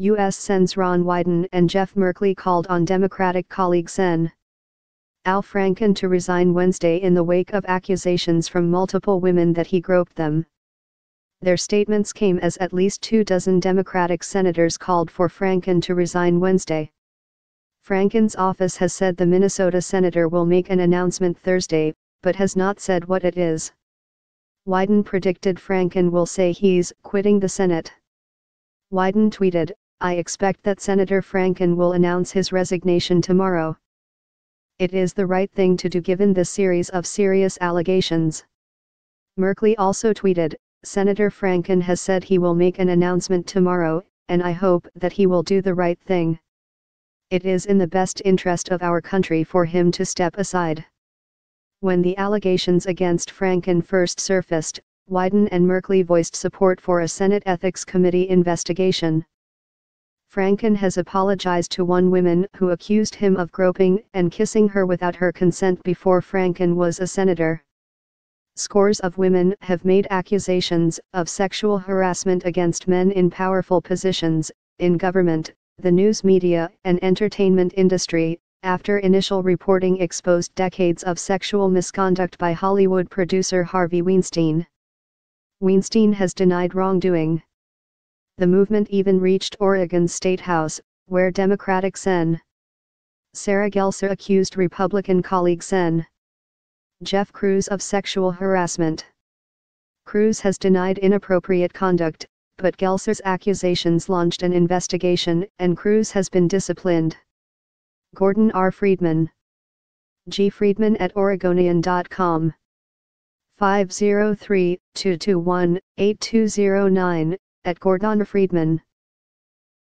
U.S. Sen's Ron Wyden and Jeff Merkley called on Democratic colleague Sen. Al Franken to resign Wednesday in the wake of accusations from multiple women that he groped them. Their statements came as at least two dozen Democratic senators called for Franken to resign Wednesday. Franken's office has said the Minnesota senator will make an announcement Thursday, but has not said what it is. Wyden predicted Franken will say he's quitting the Senate. Wyden tweeted, I expect that Senator Franken will announce his resignation tomorrow. It is the right thing to do given this series of serious allegations. Merkley also tweeted, Senator Franken has said he will make an announcement tomorrow, and I hope that he will do the right thing. It is in the best interest of our country for him to step aside. When the allegations against Franken first surfaced, Wyden and Merkley voiced support for a Senate Ethics Committee investigation. Franken has apologized to one woman who accused him of groping and kissing her without her consent before Franken was a senator scores of women have made accusations of sexual harassment against men in powerful positions, in government, the news media, and entertainment industry, after initial reporting exposed decades of sexual misconduct by Hollywood producer Harvey Weinstein. Weinstein has denied wrongdoing. The movement even reached Oregon State House, where Democratic Sen. Sara Gelser accused Republican colleague Sen. Jeff Kruse of sexual harassment. Kruse has denied inappropriate conduct, but Gelser's accusations launched an investigation and Kruse has been disciplined. Gordon R. Friedman. G. Friedman at Oregonian.com. 503 221 8209 at Gordon Friedman.